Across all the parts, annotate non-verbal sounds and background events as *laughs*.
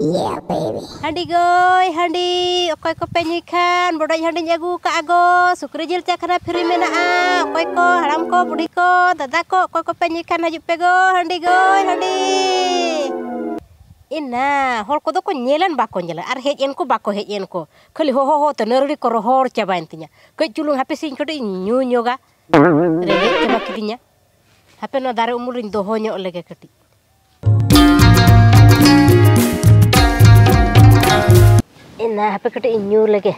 Yeah, baby. Handi goy, handi. Okoy ko pe nyuy khan bodoj handi agu ka ago. Sukri jil cakra free menaa okoy ko haram ko budi ko dada ko. Okoy ko pe nyuy khan hajub pe go handi goy handi. Ina hor ko do ko nyelan bako nyelan ar hej en ko bako hej en ko. Khali ho ho ho to neruri ko rohor cabain tinya kay culung hape sin ko di nyu nyoga. Rege caba kidinya. Hape no dare umurin doho nyok lege kati എന്നാ പെക്കട്ട് ഇഞ്ഞൂറിലേക്ക്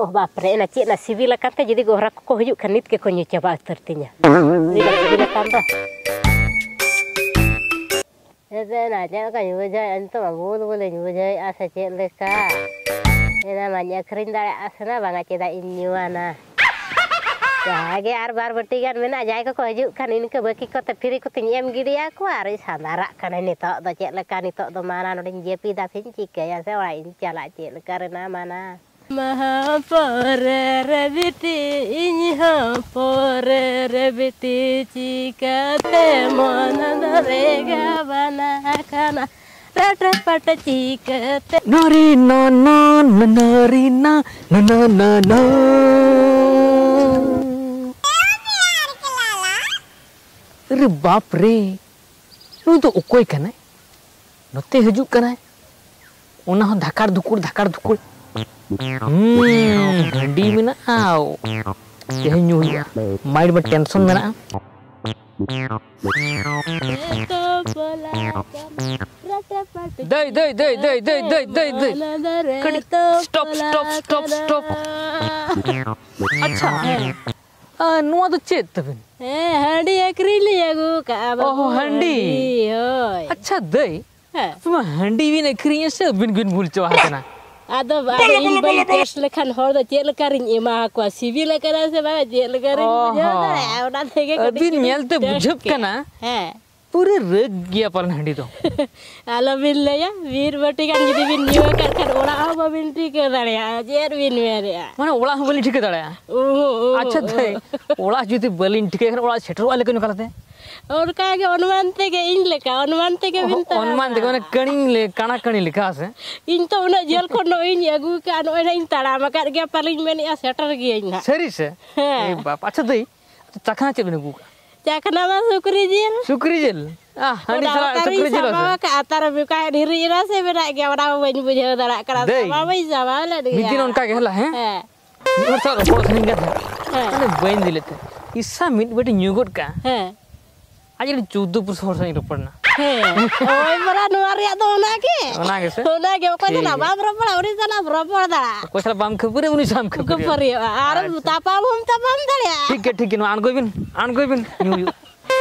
oh bapre na cik na sibil akan ke jadi gorak kok hujuk kanit ke konyo coba tertinya bila tambah jadi nanya kan juga jadi antum aku tuh boleh juga jadi asa cik leka ini namanya kering dari asana banget cita ini mana jage ar bar berti gan mena jai kan, ini ke baki ko tepiri aku ar sadara kan ini to do cek do mana no ding jepi da ya se wa in cala karena mana. अरे बाप रे नु तो ओकोय कने नते हजूक कने ओना हो धकार धुकुर धकार धुकुर। हम्म हंडी में ना आओ। ये न्यू या माइंड में टेंशन में ना to bola rata pata दे दे दे दे दे दे दे दे। कड़ी स्टॉप स्टॉप हंडी एकरीली एगो काब ओ हंडी? अच्छा दई तुम हंडी बिन एकरी से बिन बिन भूल चवा हतना आदो आदो इन बई टेस्ट लेखन हर द चेल करिन एमा को सिविल करा से बा जेल करिन ओना थेके कदी नेल ते बुझब कना हाँ। पूरे रग गया पर हंडी तो आलो बिल ले या वीर बटी का जीती भी न्यू कर कर ओड़ा हो बिल ठीक है तड़े या जेर भी न्यू है माने ओड़ा हो ठीक है तड़े या अच्छा तो है ओड़ा जीती ठीक कर ओड़ा छेतर वाले को निकालते और कहा कि अनुमान थे के इन लिखा अनुमान थे के बिन तो अनुमान थे माने कणी ले काना कणी लिखा से इन तो उन जेल को नो इन यगु के अनो इन तड़ा मकर के पर इन मैंने सेटर किया इन सही से ए बाप अच्छा दई तो चखना चबने गु Cak nama sukri jil. Sukri jil. Ah, hani salah sukri jil. Sama ke atar buka diri ira saya beda ke orang banyak punya darak keras. Sama bayi sama lah dia. Bikin orang kagak lah, he? Nomor satu bos hingga tu. Ada banyak jil itu. Isa mit beti nyugut ka. आज ये चौदह पुरुष और सही रोपड़ना ओए बड़ा नुआरिया तो होना के होना के से होना के को जना बाम रोपड़ और जना रोपड़ दाड़ा को साला बाम खपुरे उनी साम खपुरे खपुरे आरे तापा हम ठिक अणग अब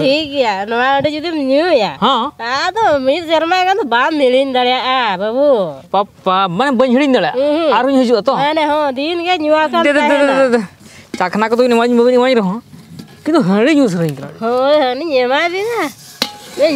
ᱴᱷᱤᱠ ᱜᱮᱭᱟ ᱱᱚᱣᱟ ᱟᱹᱰᱤ ᱡᱩᱫᱤᱢ ᱧᱩᱭᱟ ᱟᱫᱚ ᱢᱤᱫ ᱥᱮᱨᱢᱟ ᱜᱟᱱ ᱫᱚ ᱵᱟᱢ ᱦᱤᱲᱤᱧ ᱫᱟᱲᱮᱭᱟᱜᱼᱟ ᱵᱟᱹᱵᱩ ᱯᱟᱯᱟ ᱢᱟᱱᱮ ᱵᱟᱹᱧ ᱦᱤᱲᱤᱧ ᱫᱟᱲᱮᱭᱟᱜᱼᱟ ᱟᱨᱦᱚᱧ ᱦᱤᱡᱩᱜᱼᱟ ᱛᱚ ᱢᱟᱱᱮ ᱦᱚᱸ ᱫᱤᱱ ᱜᱮ ᱧᱩᱣᱟ ᱠᱟᱱ ᱛᱟᱦᱮᱱᱟ ᱪᱟᱠᱷᱱᱟ ᱠᱚᱫᱚ ᱮᱢᱟᱧ ᱵᱟᱹᱧ ᱮᱢᱟᱧ ᱨᱮᱦᱚᱸ ᱠᱤᱱᱛᱩ ᱦᱟᱺᱰᱤ ᱧᱩ ᱥᱟᱹᱱᱟᱹᱧ ᱠᱟᱱᱟ ᱦᱳᱭ ᱦᱟᱺᱰᱤᱧ ᱮᱢᱟ ᱵᱤᱱᱟ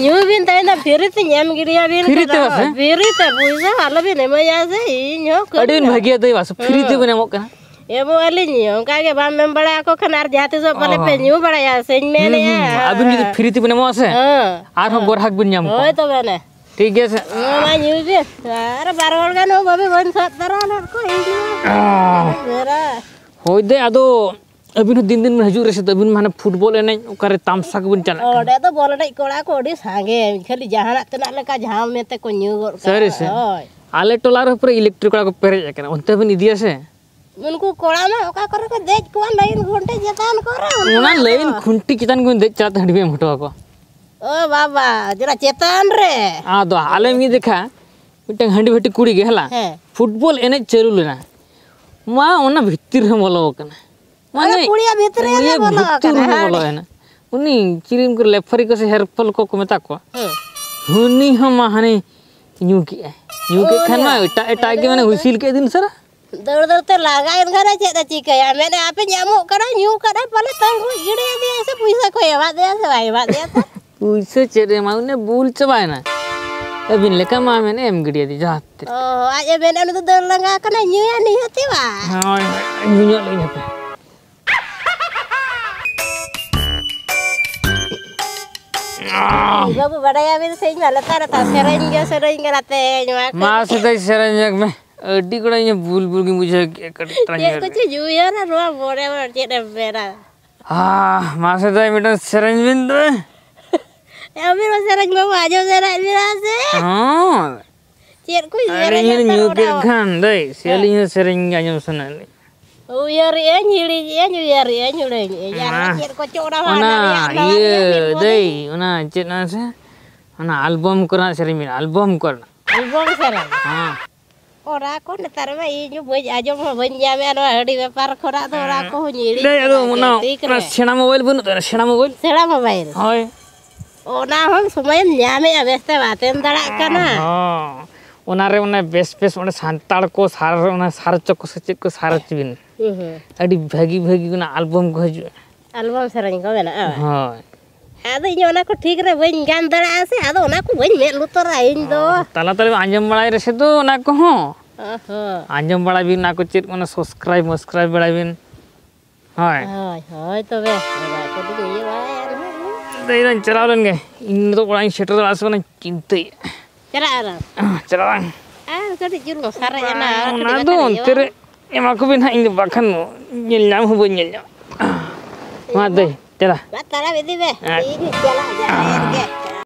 ᱧᱩ ᱵᱤᱱ ᱛᱟᱦᱮᱱᱟ ᱯᱷᱤᱨᱤ ᱛᱤᱧ ᱮᱢ ᱜᱤᱰᱤᱭᱟᱵᱤᱱ ᱯᱷᱤᱨᱤ ᱛᱮ ᱯᱚᱭᱥᱟ ᱟᱞᱚᱵᱤᱱ ᱮᱢᱟᱭᱟ ᱥᱮ ᱤᱧ ᱦᱚᱸ ᱟᱹᱰᱤ ᱵᱷᱟᱹᱜᱤᱭᱟ ᱫᱟᱹᱭ ᱵᱟᱥ ᱯᱷᱤᱨᱤ ᱛᱮᱵᱤᱱ ᱮᱢᱚᱜ ᱠᱟᱱᱟ एबो अलिनी हम कागे बा मेम बड़ा को खनार जाते ᱮᱢ ᱵᱟᱲᱟ पे न्यू बड़ा या सेन में ने ᱧᱩ ᱵᱟᱲᱟᱭᱟ ᱥᱮᱧ फ्री ᱟᱹᱵᱤᱱ ᱡᱩᱫᱤ ᱯᱷᱨᱤ ᱛᱮᱵᱤᱱ आ हम ᱟᱨᱦᱚᱸ हक बिन जाम। को ᱦᱳᱭ तो बने। ठीक है से। ओ मा न्यू है अरे बार बार का नो बन सकता रहा न को मेरा। होय दे आदो अबिन दिन दिन में हजुर रे तो अबिन माने फुटबॉल एने ओकरे तामसाक बिन चला। ओडे तो बोल नै कोड़ा कोड़ी सांगे खाली जहाना तना तो लका झाम में तो ते को न्यूज़ सर से। आले टोला रे पूरा इलेक्ट्रिक को पेरे जाके उनते बिन दिया से। उनको कोड़ा में ओका करे को बाबा जरा चेतन रे। हाँ, तो देखा मिटन हंडी भटी कुड़ी के हाँ। लेना मा ओना भीतर रे बोलो कना लेफरी को से हेल्पफुल को मेता को। हाँ। हुनी हम हाने न्यू के न्यू के एटा एटा के माने हुसिल के दिन सरा। दौड़ दौड़ते लागा इनखाना चेद चिकाया मैंने आप यू करा पहले तंग गिड़े दिया से पैसा को एवा दिया से भाई एवा दिया पैसा चेरे माउ भूल चबाए ना अभी लेका माँ मैंने एम गिड़िया दी जाते ओ आज मैंने तो दौड़ लगा कना यू या नहीं होती वा हाँ यू नो नहीं होता बाबू बड़ा भी सही में लगता रहता सेरेंगे सेरेंगे रहते हैं से तो सेरेंगे में अड्डी कड़ा ये भूल भूल की मुझे *laughs* ये कुछ जुया ना रोआ बोरे बोरे चेहरे बेरा हाँ मासे तो ये मिटन सरंज बिंद *laughs* ये मेरा सरंज बाबू आ जाओ जरा मेरा से। हाँ। चेहरे कुछ अरे ये न्यू के खान हाँ। दे सेली ये सरंज आ जाओ सुना ले Uyar ya nyiri ya nyuyar ya करना सर मेरा album करना। हाँ। ᱚᱱᱟ ᱠᱚ ᱱᱮᱛᱟᱨ ᱢᱟ ᱤᱧ ᱦᱚᱸ ᱵᱟᱹᱧ ᱟᱸᱡᱚᱢ ᱦᱚᱸ ᱵᱟᱹᱧ ᱧᱟᱢᱮᱜᱼᱟ ᱱᱚᱣᱟ ᱟᱹᱰᱤ ᱵᱮᱯᱟᱨ ᱠᱷᱚᱱᱟᱜ ᱫᱚ ᱚᱱᱟ ᱠᱚᱦᱚᱸ ᱦᱤᱲᱤᱧ ᱫᱟᱹᱭ ᱟᱫᱚ ᱚᱱᱟ ᱴᱷᱤᱠ ᱚᱱᱟ ᱨᱮ ᱥᱮᱬᱟ ᱢᱳᱵᱟᱭᱤᱞ ᱵᱟᱹᱱᱩᱜ ᱛᱟᱵᱮᱱᱟ ᱥᱮᱬᱟ ᱢᱳᱵᱟᱭᱤᱞ ᱥᱮᱬᱟ ᱢᱳᱵᱟᱭᱤᱞ ᱦᱳᱭ ᱚᱱᱟ ᱦᱚᱸ ᱥᱚᱢᱚᱭᱮᱢ ᱧᱟᱢᱮᱜᱼᱟ ᱵᱮᱥᱛᱮ ᱵᱟᱛᱮᱢ ᱫᱟᱲᱟᱜ ᱠᱟᱱᱟ ᱦᱚᱸ ᱚᱱᱟᱨᱮ ᱚᱱᱟ ᱵᱮᱥ ᱵᱮᱥ ᱚᱸᱰᱮ ᱥᱟᱱᱛᱟᱲ ᱠᱚ ᱥᱟᱨ ᱚᱱᱟ ᱥᱟᱨᱪᱚ ᱠᱚ ᱥᱮ ᱪᱮᱫ ᱠᱚ ᱥᱟᱨᱪ ᱵᱤᱱ ᱟᱹᱰᱤ ᱵᱷᱟᱹᱜᱤ ᱵᱷᱟᱹᱜᱤ ᱚᱱᱟ ᱟᱞᱵᱟᱢ ᱠᱚ ᱦᱤᱡᱩᱜᱼᱟ ᱮᱞᱵᱚᱢ ᱥᱮᱨᱮᱧ ᱠᱚ ᱢᱮᱱᱟᱜᱼᱟ ᱦᱳᱭ ᱟᱫᱚ ᱤᱧ ᱚᱱᱟ ᱠᱚ ᱴᱷᱤᱠ ᱨᱮ ᱵᱟᱹᱧ ᱜᱟᱱ ᱫᱟᱲᱮᱭᱟᱜᱼᱟ ᱥᱮ ᱟᱫᱚ ᱚᱱᱟ ᱠᱚ ᱵᱟᱹᱧ ᱢᱮᱫ ᱞᱩᱛᱩᱨᱟ ᱤᱧ ᱫᱚ ᱛᱟᱞᱟ ᱛᱟᱞᱟ ᱟᱸᱡᱚᱢ ᱵᱟᱲᱟᱭ ᱨᱮᱥᱮ ᱫᱚ ᱚᱱᱟ ᱠᱚᱦᱚᱸ ᱦᱳᱭ ᱟᱸᱡᱚᱢ ᱵᱟᱲᱟᱭ ᱵᱤᱱ ᱚᱱᱟ ᱠᱚ ᱪᱮᱫ ᱚᱱᱟ ᱥᱟᱵᱥᱠᱨᱟᱭᱤᱵ ᱢᱟᱥᱠᱨᱟᱭᱤᱵ ᱵᱟᱲᱟᱭ ᱵᱤᱱ ᱦᱳᱭ ᱦᱳᱭ ᱦᱳᱭ ᱛᱚᱵᱮ ᱚᱱᱟ ᱠᱚᱫᱚᱧ ᱤᱭᱟᱹ ᱵᱟᱲᱟᱭᱟ ᱱᱟᱦᱟᱜ ᱫᱟᱹᱭ ᱫᱚᱧ ᱪᱟᱞᱟᱣ ᱞᱮᱱ ᱜᱮ ᱤᱧ ᱫᱚ ᱚᱲᱟᱜ ᱤᱧ ᱥᱮᱴᱮᱨ ᱫᱟᱲᱮᱭᱟᱜᱼᱟ ᱥᱮ ᱵᱟᱝ ᱪᱤᱱᱛᱟᱹᱭᱮᱫᱼᱟ ᱪᱟᱞᱟᱜ ᱟᱨ ᱪᱟᱞᱟᱜ ᱟᱨ ᱠᱟᱹᱴᱤᱡ ᱪᱩᱞᱩᱝ ᱥᱟᱨᱮᱡ ᱮᱱᱟ ᱟᱨ ᱚᱱᱟ ᱠᱟᱹᱴᱤᱡ ᱫᱚ ᱵᱟᱠᱷᱟᱱ ᱚᱱᱛᱮ ᱨᱮ ᱮᱢᱟ ᱠᱚᱵᱤᱱ ᱦᱟᱸᱜ ᱤᱧ ᱫᱚ ᱵᱟᱠᱷᱟᱱ ᱧᱮᱞ ᱧᱟᱢ ᱦᱚᱸ ᱵᱟᱹᱧ ᱧᱮᱞ ᱧᱟᱢ ᱢᱟ ᱫᱟᱹᱭ चला चला